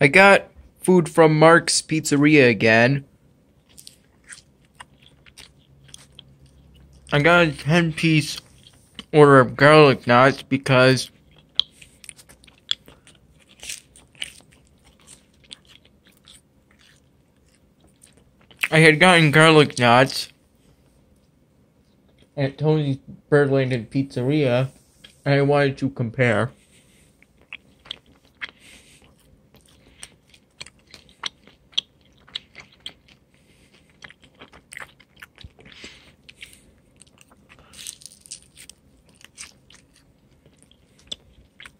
I got food from Mark's Pizzeria again. I got a 10 piece order of garlic knots because I had gotten garlic knots at Tony's Birdland Pizzeria and I wanted to compare.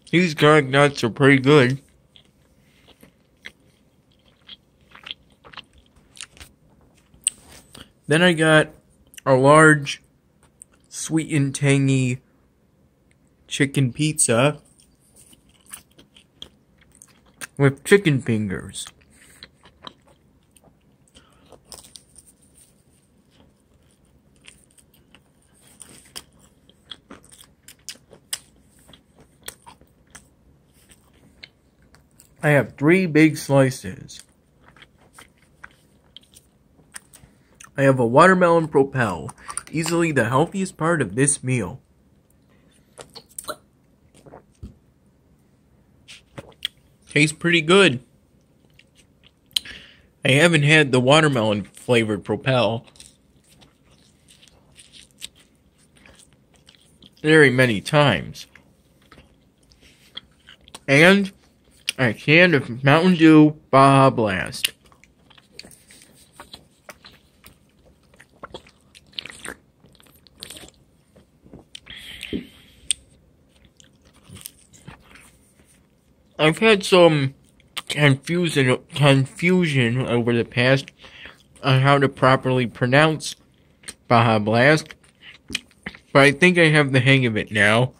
These garlic knots are pretty good. Then I got a large, sweet and tangy chicken pizza with chicken fingers. I have three big slices. I have a watermelon propel, easily the healthiest part of this meal. Tastes pretty good. I haven't had the watermelon flavored propel very many times. And a can of Mountain Dew Baja Blast. I've had some confusion confusion over the past on how to properly pronounce Baja Blast, but I think I have the hang of it now.